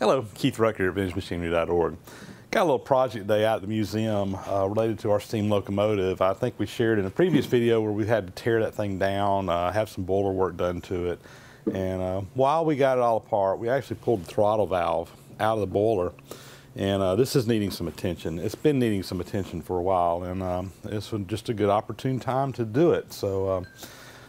Hello, Keith Rucker at VintageMachinery.org. Got a little project day out at the museum uh, related to our steam locomotive. I think we shared in a previous video where we had to tear that thing down, uh, have some boiler work done to it. And uh, while we got it all apart, we actually pulled the throttle valve out of the boiler. And uh, this is needing some attention. It's been needing some attention for a while, and um, it's just a good opportune time to do it. So, um,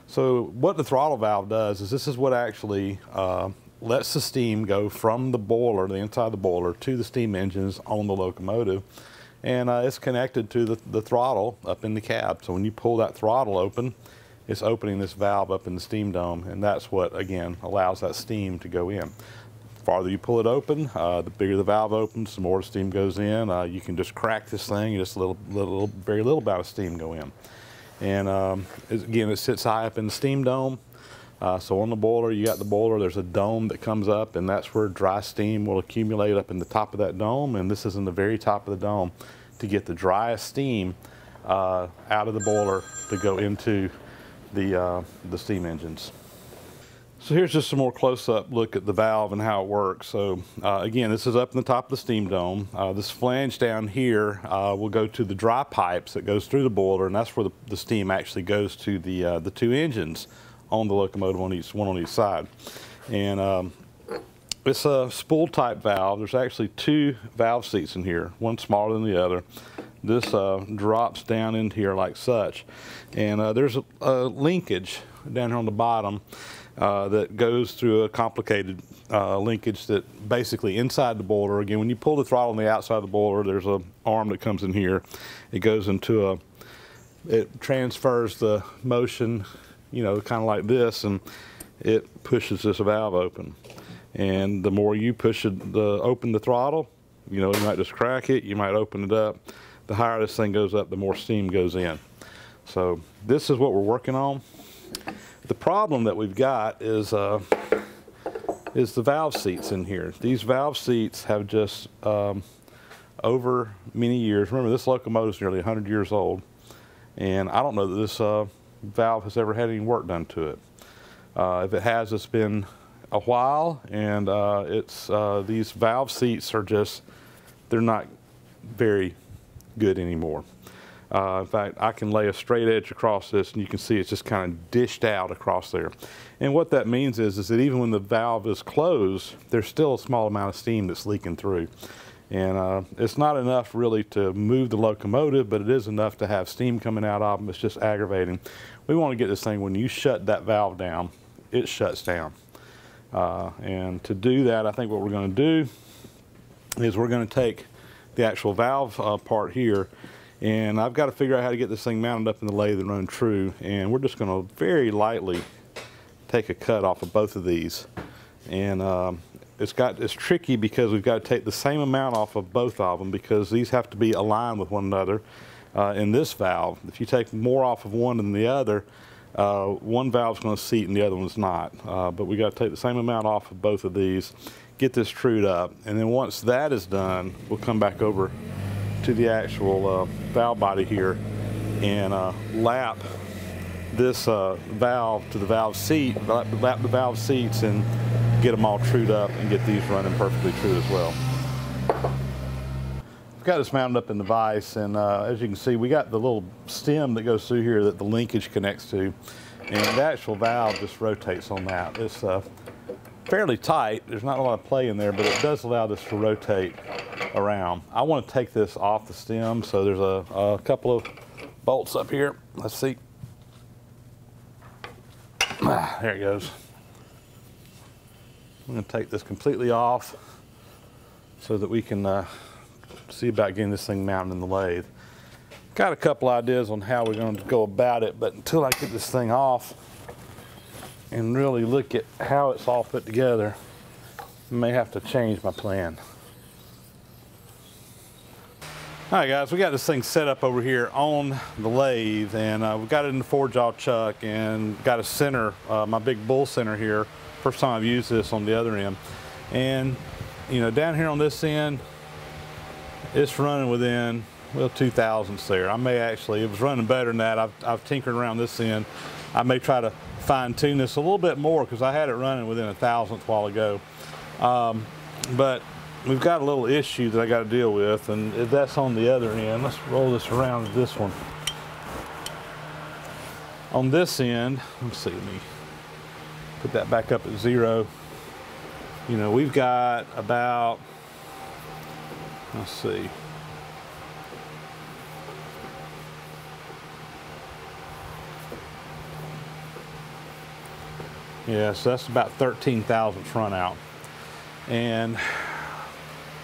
so what the throttle valve does is this is what actually uh, lets the steam go from the boiler, the inside of the boiler, to the steam engines on the locomotive. And uh, it's connected to the, the throttle up in the cab. So when you pull that throttle open, it's opening this valve up in the steam dome, and that's what, again, allows that steam to go in. The farther you pull it open, uh, the bigger the valve opens, the more steam goes in. Uh, you can just crack this thing, just a little, little, very little amount of steam go in. And um, again, it sits high up in the steam dome. Uh, so on the boiler, you got the boiler, there's a dome that comes up and that's where dry steam will accumulate up in the top of that dome and this is in the very top of the dome to get the driest steam uh, out of the boiler to go into the, uh, the steam engines. So here's just some more close-up look at the valve and how it works. So uh, again, this is up in the top of the steam dome. Uh, this flange down here uh, will go to the dry pipes that goes through the boiler, and that's where the, the steam actually goes to the, the two engines on the locomotive on each one on each side. And um, it's a spool type valve. There's actually two valve seats in here, one smaller than the other. This uh, drops down into here like such. And uh, there's a, a, linkage down here on the bottom uh, that goes through a complicated uh, linkage that basically inside the boiler, again, when you pull the throttle on the outside of the boiler, there's an arm that comes in here. It goes into a, it transfers the motion you know, kind of like this, and it pushes this valve open. And the more you push it, the open the throttle, you know, you might just crack it, you might open it up. The higher this thing goes up, the more steam goes in. So this is what we're working on. The problem that we've got is uh, is the valve seats in here. These valve seats have just um, over many years. Remember, this locomotive is nearly 100 years old, and I don't know that this uh, valve has ever had any work done to it. Uh, if it has, it's been a while, and uh, it's uh, these valve seats are just they're not very good anymore. Uh, in fact, I can lay a straight edge across this, and you can see it's just kind of dished out across there. And what that means is, is that even when the valve is closed, there's still a small amount of steam that's leaking through. And uh, it's not enough really to move the locomotive, but it is enough to have steam coming out of them. It's just aggravating. We want to get this thing, when you shut that valve down, it shuts down. Uh, and to do that, I think what we're going to do is we're going to take the actual valve uh, part here and I've got to figure out how to get this thing mounted up in the lathe and run true and we're just going to very lightly take a cut off of both of these and um, it's got it's tricky because we've got to take the same amount off of both of them because these have to be aligned with one another uh, in this valve. If you take more off of one than the other, uh, one valve's going to seat and the other one's not. Uh, but we got to take the same amount off of both of these, get this trued up, and then once that is done, we'll come back over to the actual uh, valve body here and uh, lap this uh, valve to the valve seat, lap, lap the valve seats and get them all trued up and get these running perfectly true as well. I've got this mounted up in the vise and uh, as you can see we got the little stem that goes through here that the linkage connects to and the actual valve just rotates on that. It's uh, fairly tight, there's not a lot of play in there but it does allow this to rotate around. I want to take this off the stem so there's a, a couple of bolts up here. Let's see. Ah, there it goes. I'm going to take this completely off so that we can uh, see about getting this thing mounted in the lathe. Got a couple ideas on how we're going to go about it, but until I get this thing off and really look at how it's all put together, I may have to change my plan. All right guys, we got this thing set up over here on the lathe and uh, we got it in the four jaw chuck and got a center, uh, my big bull center here First time I've used this on the other end. And, you know, down here on this end, it's running within, well, two thousandths there. I may actually, it was running better than that. I've, I've tinkered around this end. I may try to fine tune this a little bit more because I had it running within a thousandth while ago. Um, But we've got a little issue that I got to deal with, and that's on the other end. Let's roll this around to this one. On this end, let's see, let me put that back up at zero. You know, we've got about, let's see, Yeah, so that's about 13 thousandths run out. And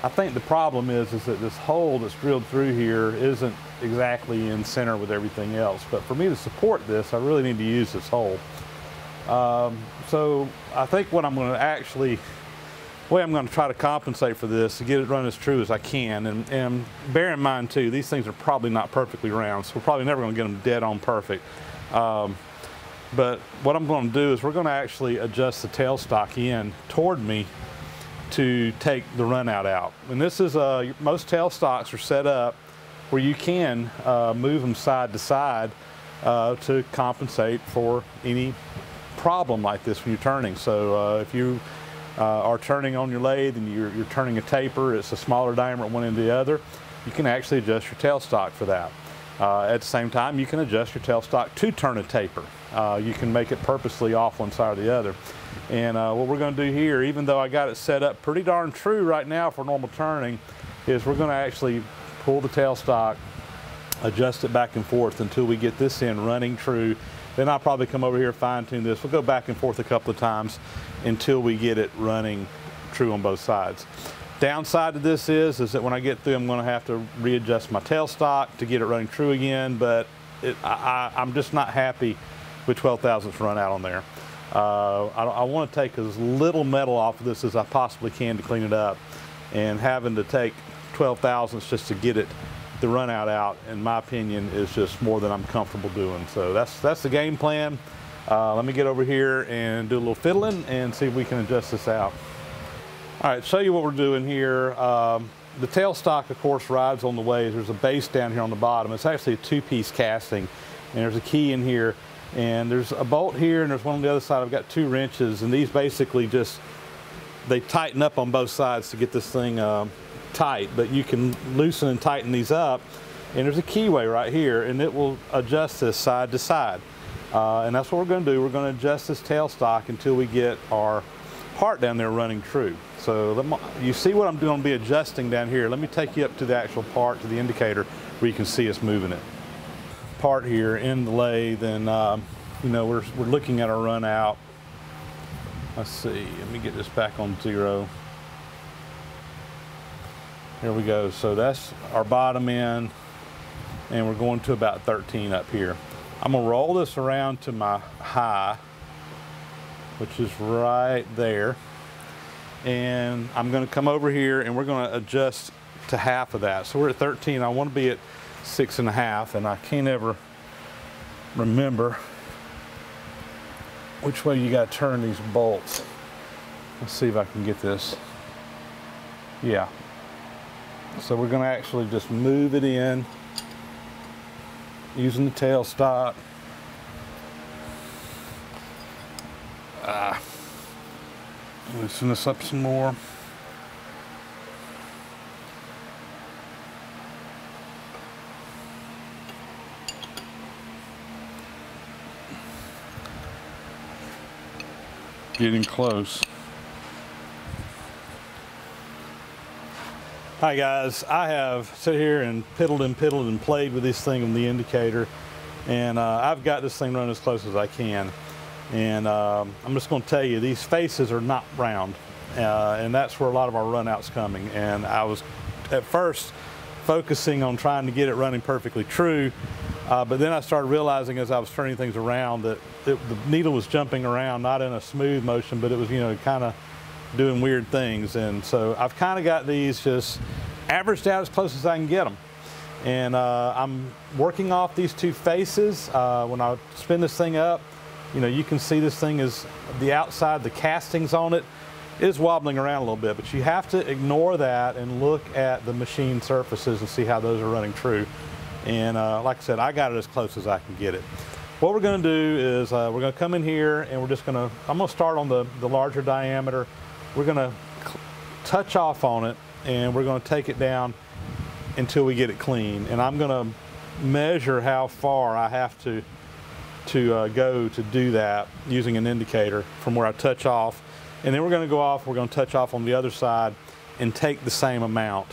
I think the problem is, is that this hole that's drilled through here isn't exactly in center with everything else. But for me to support this, I really need to use this hole. Um, so I think what I'm going to actually, way I'm going to try to compensate for this to get it run as true as I can. And, and bear in mind too, these things are probably not perfectly round, so we're probably never going to get them dead on perfect. Um, but what I'm going to do is we're going to actually adjust the tailstock in toward me to take the runout out. And this is, uh, most tailstocks are set up where you can uh, move them side to side uh, to compensate for any problem like this when you're turning. So uh, if you uh, are turning on your lathe and you're, you're, turning a taper, it's a smaller diameter one end the other, you can actually adjust your tailstock for that. Uh, at the same time, you can adjust your tailstock to turn a taper. You can make it purposely off one side or the other. And uh, what we're going to do here, even though I got it set up pretty darn true right now for normal turning, is we're going to actually pull the tailstock, adjust it back and forth until we get this end running true. Then I'll probably come over here fine tune this. We'll go back and forth a couple of times until we get it running true on both sides. Downside to this is, is that when I get through, I'm going to have to readjust my tailstock to get it running true again, but it, I, I'm just not happy with 12 thousandths run out on there. Uh, I, I want to take as little metal off of this as I possibly can to clean it up. And having to take 12 thousandths just to get it, the run out out, in my opinion, is just more than I'm comfortable doing. So that's, that's the game plan. Uh, let me get over here and do a little fiddling and see if we can adjust this out. All right, show you what we're doing here. Um, the tailstock, of course, rides on the ways. There's a base down here on the bottom. It's actually a two-piece casting, and there's a key in here. And there's a bolt here, and there's one on the other side. I've got two wrenches, and these basically just, they tighten up on both sides to get this thing uh, tight. But you can loosen and tighten these up, and there's a keyway right here, and it will adjust this side to side. Uh, and that's what we're going to do. We're going to adjust this tailstock until we get our part down there running true. So me, you see what I'm doing, to be adjusting down here. Let me take you up to the actual part, to the indicator, where you can see us moving it. Part here in the lathe, and um, you know, we're, we're looking at our run out. Let's see, let me get this back on zero. Here we go. So that's our bottom end, and we're going to about 13 up here. I'm gonna roll this around to my high, which is right there. And I'm gonna come over here and we're gonna adjust to half of that. So we're at 13, I wanna be at six and a half and I can't ever remember which way you gotta turn these bolts. Let's see if I can get this. Yeah. So we're gonna actually just move it in using the tailstock. Ah, loosen this up some more. Getting close. Hi guys, I have sit here and piddled and piddled and played with this thing on the indicator and uh, I've got this thing running as close as I can and um, I'm just going to tell you these faces are not round uh, and that's where a lot of our runouts coming and I was at first focusing on trying to get it running perfectly true uh, but then I started realizing as I was turning things around that it, the needle was jumping around not in a smooth motion but it was you know kind of doing weird things. And so I've kind of got these just averaged out as close as I can get them. And uh, I'm working off these two faces. Uh, when I spin this thing up, you know, you can see this thing is the outside, the castings on it is wobbling around a little bit, but you have to ignore that and look at the machine surfaces and see how those are running true. And uh, like I said, I got it as close as I can get it. What we're gonna do is uh, we're gonna come in here and we're just gonna, I'm gonna start on the, the larger diameter we're going to touch off on it and we're going to take it down until we get it clean. And I'm going to measure how far I have to to uh, go to do that using an indicator from where I touch off. And then we're going to go off, we're going to touch off on the other side and take the same amount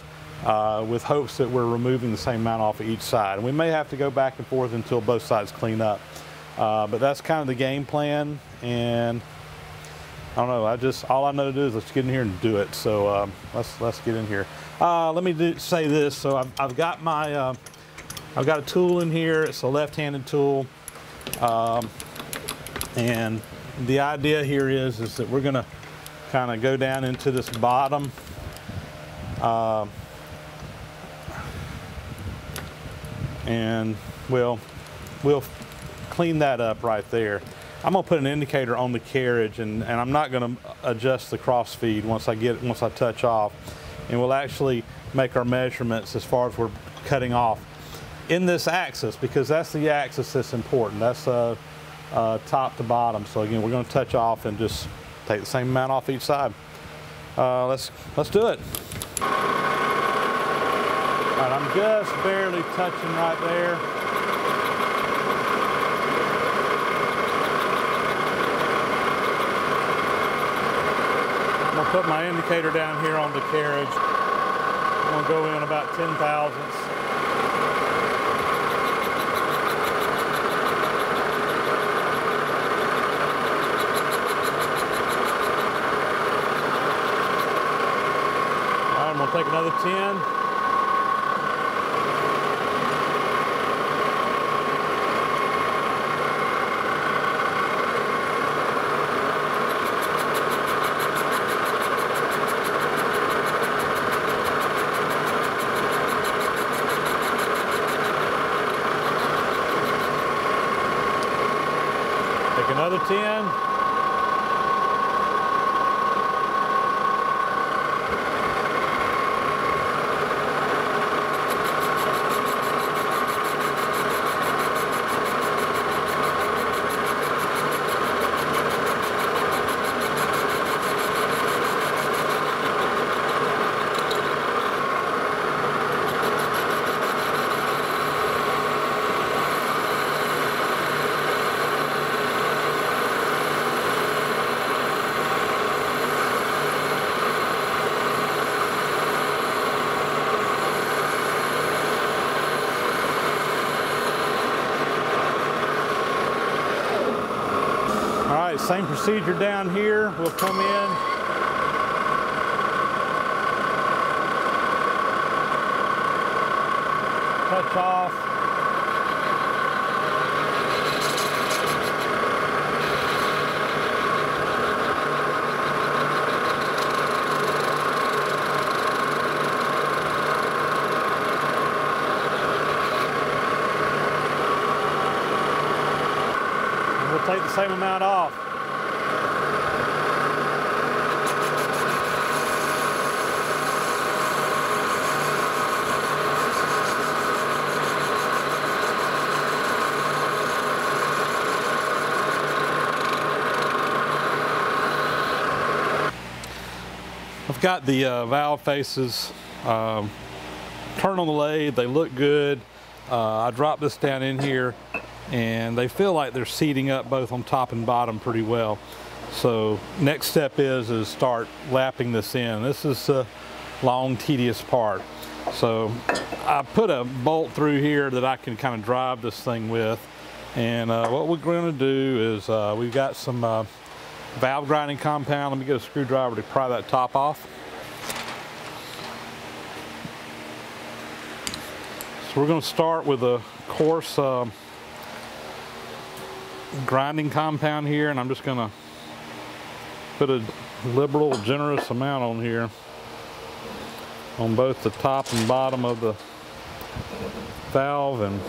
uh, with hopes that we're removing the same amount off of each side. And we may have to go back and forth until both sides clean up. Uh, but that's kind of the game plan. And I don't know. I just all I know to do is let's get in here and do it. So um, let's let's get in here. Uh, let me do, say this. So I've, I've got my uh, I've got a tool in here. It's a left-handed tool, um, and the idea here is is that we're to kind of go down into this bottom. Uh, and we'll we'll clean that up right there. I'm gonna put an indicator on the carriage and, and I'm not gonna adjust the cross feed once I get once I touch off. And we'll actually make our measurements as far as we're cutting off in this axis because that's the axis that's important. That's uh, uh, top to bottom. So again, we're gonna touch off and just take the same amount off each side. Uh, let's, let's do it. All right, I'm just barely touching right there. Put my indicator down here on the carriage. I'm gonna go in about 10 thousandths. I'm gonna take another 10. Take another 10. All right, same procedure down here. We'll come in. Touch off. We'll take the same amount off. Got the uh, valve faces um, turned on the lathe. They look good. Uh, I dropped this down in here and they feel like they're seating up both on top and bottom pretty well. So next step is is start lapping this in. This is a long tedious part. So I put a bolt through here that I can kind of drive this thing with. And uh, what we're going to do is uh, we've got some uh, valve grinding compound. Let me get a screwdriver to pry that top off. So we're going to start with a coarse um, grinding compound here and I'm just going to put a liberal generous amount on here on both the top and bottom of the valve and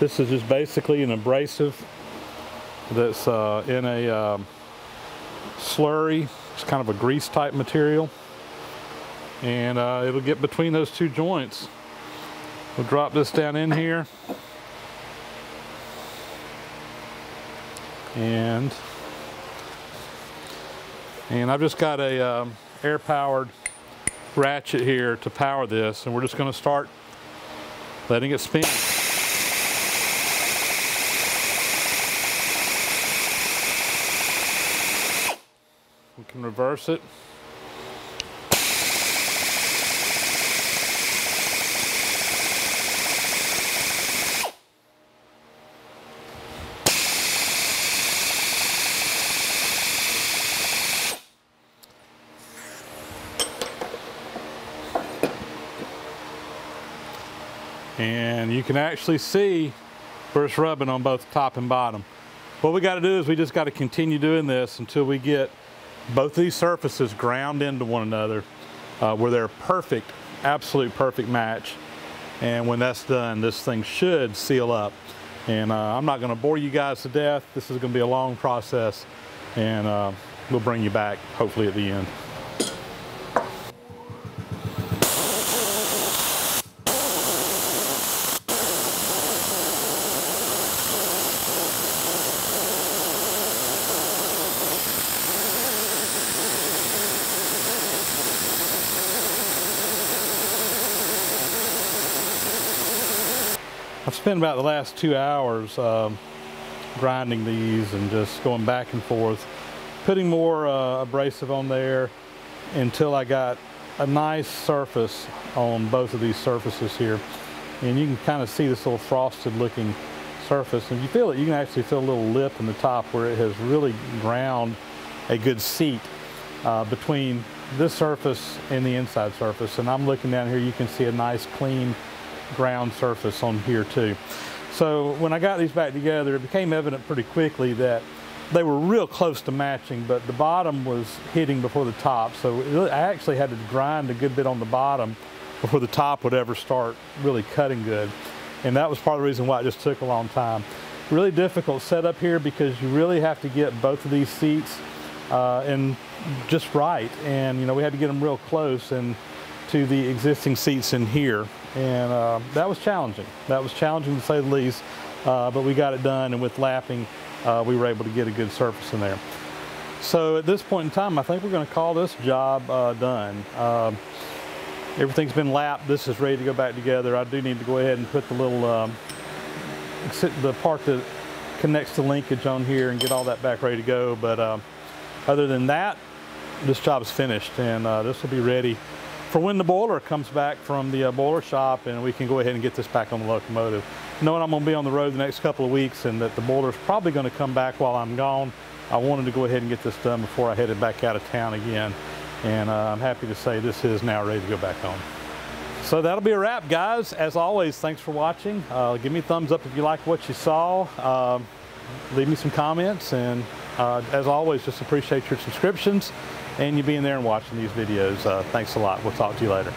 This is just basically an abrasive that's uh, in a um, slurry. It's kind of a grease type material. And uh, it'll get between those two joints We'll drop this down in here. And and I've just got a um, air powered ratchet here to power this and we're just going to start letting it spin. Can reverse it. and you can actually see where it's rubbing on both top and bottom. What we got to do is we just got to continue doing this until we get both these surfaces ground into one another uh, where they're perfect, absolute perfect match. And when that's done, this thing should seal up. And uh, I'm not going to bore you guys to death. This is going to be a long process and uh, we'll bring you back hopefully at the end. I've spent about the last two hours um, grinding these and just going back and forth, putting more uh, abrasive on there until I got a nice surface on both of these surfaces here. And you can kind of see this little frosted looking surface. And you feel it, you can actually feel a little lip in the top where it has really ground a good seat uh, between this surface and the inside surface. And I'm looking down here, you can see a nice clean ground surface on here too. So when I got these back together, it became evident pretty quickly that they were real close to matching, but the bottom was hitting before the top. So I actually had to grind a good bit on the bottom before the top would ever start really cutting good. And that was part of the reason why it just took a long time. Really difficult setup here because you really have to get both of these seats uh, in just right. And you know, we had to get them real close and to the existing seats in here and uh, that was challenging. That was challenging to say the least, uh, but we got it done, and with lapping, uh, we were able to get a good surface in there. So at this point in time, I think we're going to call this job uh, done. Um, everything's been lapped. This is ready to go back together. I do need to go ahead and put the little um, the part that connects the linkage on here and get all that back ready to go. But um, other than that, this job is finished, and uh, this will be ready for when the boiler comes back from the uh, boiler shop and we can go ahead and get this back on the locomotive. Knowing I'm going to be on the road the next couple of weeks and that the boiler's probably going to come back while I'm gone, I wanted to go ahead and get this done before I headed back out of town again. And uh, I'm happy to say this is now ready to go back home. So that'll be a wrap, guys. As always, thanks for watching. Uh, give me a thumbs up if you like what you saw. Um, leave me some comments. And uh, as always, just appreciate your subscriptions and you being there and watching these videos. Uh, thanks a lot. We'll talk to you later.